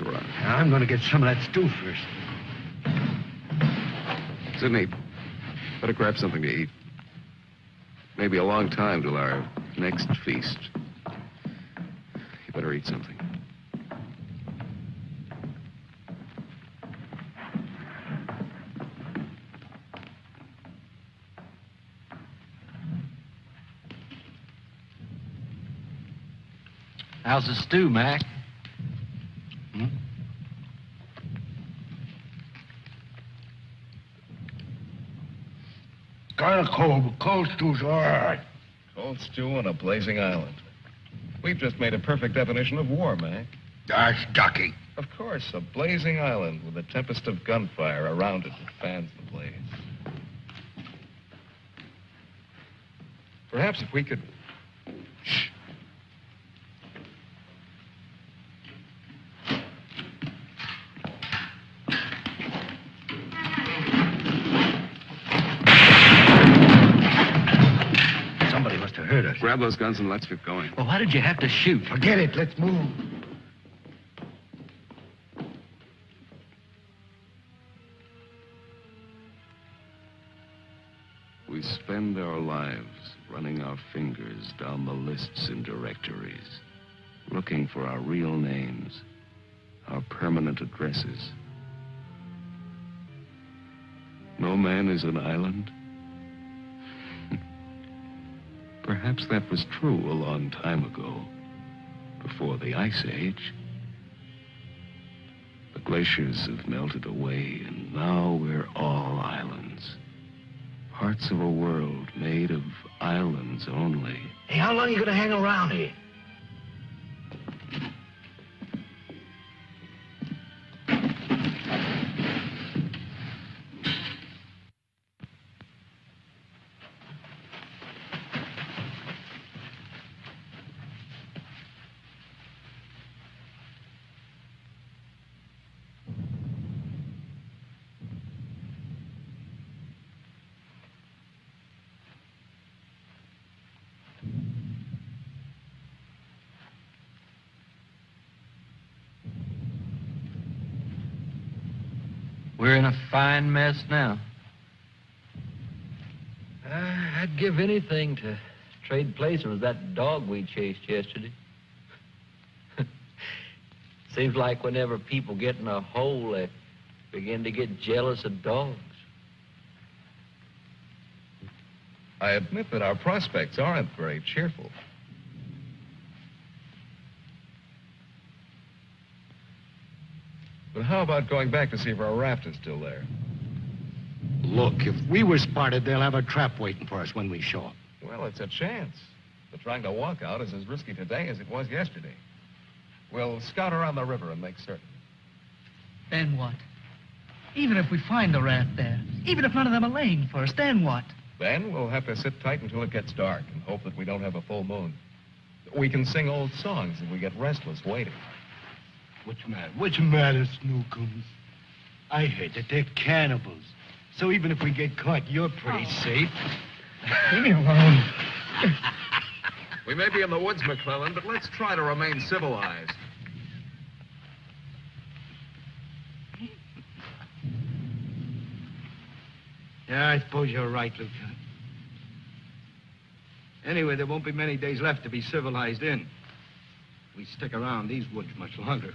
We better hurry. There may be others around. I'm going to get some of that stew first. Sidney, better grab something to eat. Maybe a long time till our next feast. You better eat something. How's the stew, Mac? Of cold, cold stew's all right. Cold stew on a blazing island. We've just made a perfect definition of war, Mac. That's ducky. Of course, a blazing island with a tempest of gunfire around it that fans the blaze. Perhaps if we could. Grab those guns and let's get going. Well, why did you have to shoot? Forget it. Let's move. We spend our lives running our fingers down the lists and directories, looking for our real names, our permanent addresses. No man is an island. Perhaps that was true a long time ago, before the Ice Age. The glaciers have melted away, and now we're all islands. Parts of a world made of islands only. Hey, how long are you to hang around here? We're in a fine mess now. Uh, I'd give anything to trade places with that dog we chased yesterday. Seems like whenever people get in a hole, they begin to get jealous of dogs. I admit that our prospects aren't very cheerful. But how about going back to see if our raft is still there? Look, if we were spotted, they'll have a trap waiting for us when we show up. Well, it's a chance. But trying to walk out is as risky today as it was yesterday. We'll scout around the river and make certain. Then what? Even if we find the raft there, even if none of them are laying for us, then what? Then we'll have to sit tight until it gets dark and hope that we don't have a full moon. We can sing old songs if we get restless waiting. What's matter? What's matter, Snookums? I heard that they're cannibals. So even if we get caught, you're pretty oh. safe. Leave me alone. We may be in the woods, McClellan, but let's try to remain civilized. Yeah, I suppose you're right, Lieutenant. Anyway, there won't be many days left to be civilized in. We stick around these woods much longer.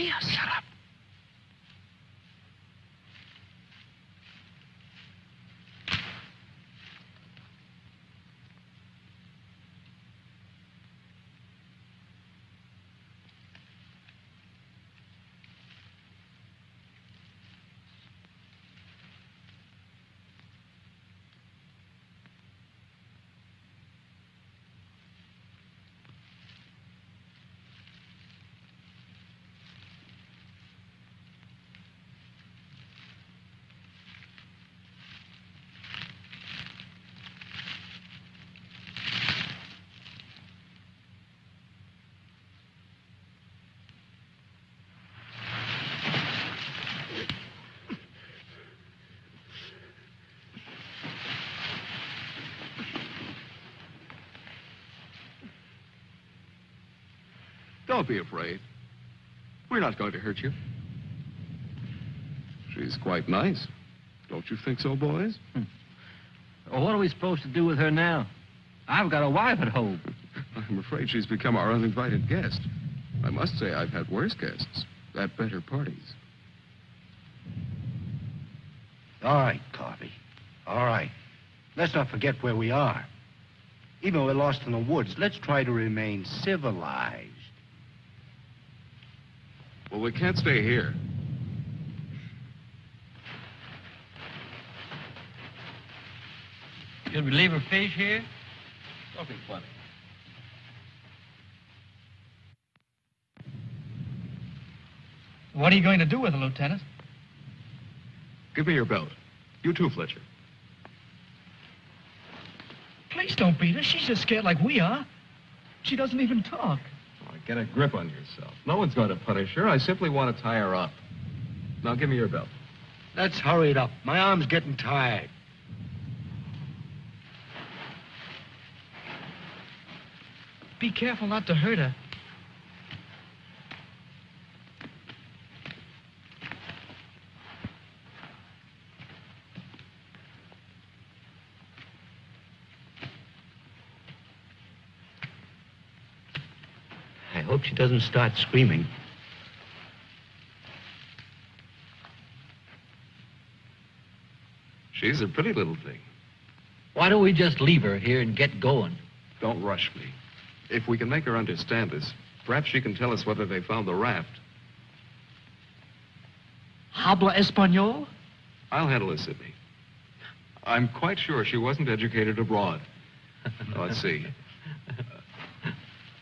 see us. Shut up. Don't be afraid. We're not going to hurt you. She's quite nice. Don't you think so, boys? Hmm. Well, what are we supposed to do with her now? I've got a wife at home. I'm afraid she's become our uninvited guest. I must say I've had worse guests at better parties. All right, Carvey. All right. Let's not forget where we are. Even though we're lost in the woods, let's try to remain civilized. Well, we can't stay here. Should we leave her fish here? Don't be funny. What are you going to do with her, Lieutenant? Give me your belt. You too, Fletcher. Please don't beat her. She's as scared like we are. She doesn't even talk. Get a grip on yourself. No one's going to punish her. I simply want to tie her up. Now, give me your belt. Let's hurry it up. My arm's getting tired. Be careful not to hurt her. I hope she doesn't start screaming. She's a pretty little thing. Why don't we just leave her here and get going? Don't rush me. If we can make her understand this, perhaps she can tell us whether they found the raft. Habla Espanol? I'll handle it, Sidney. I'm quite sure she wasn't educated abroad. Let's see. Uh,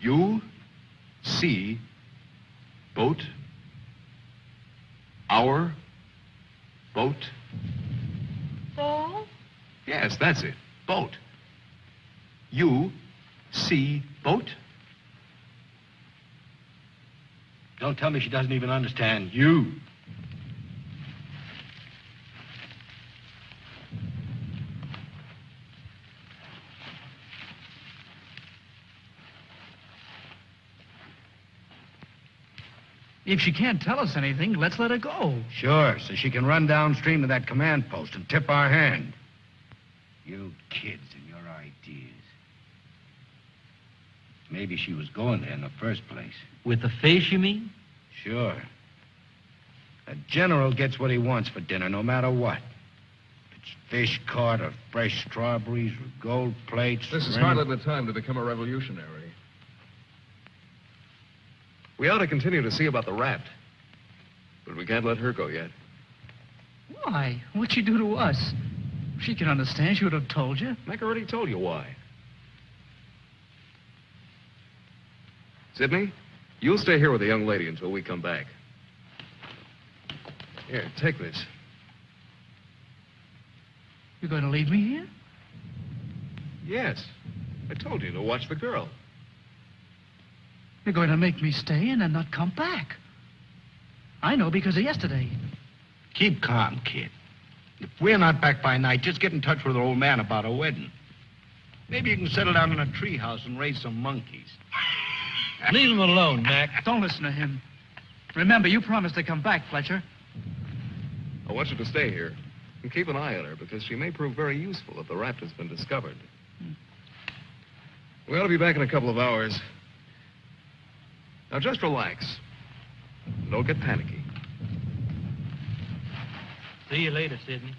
you see boat our boat. Oh? Yes, that's it. Boat. You see boat. Don't tell me she doesn't even understand you. If she can't tell us anything, let's let her go. Sure, so she can run downstream to that command post and tip our hand. You kids and your ideas. Maybe she was going there in the first place. With the fish, you mean? Sure. A general gets what he wants for dinner, no matter what. If it's fish caught or fresh strawberries or gold plates. This is hardly the time to become a revolutionary. We ought to continue to see about the raft. But we can't let her go yet. Why? What'd she do to us? If she can understand, she would have told you. Mac already told you why. Sidney, you'll stay here with the young lady until we come back. Here, take this. You're going to leave me here? Yes. I told you to watch the girl. You're going to make me stay and then not come back. I know because of yesterday. Keep calm, kid. If we're not back by night, just get in touch with our old man about a wedding. Maybe you can settle down in a treehouse and raise some monkeys. Leave him alone, Mac. Don't listen to him. Remember, you promised to come back, Fletcher. I want you to stay here and keep an eye on her because she may prove very useful if the raptor's been discovered. We ought to be back in a couple of hours. Now, just relax. Don't get panicky. See you later, Sidney.